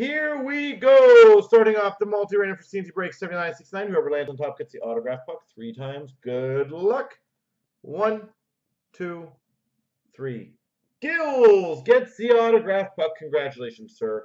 Here we go. Starting off the multi-random for CNC break 7969. Whoever lands on top gets the autograph puck three times. Good luck. One, two, three. Gills gets the autograph puck. Congratulations, sir.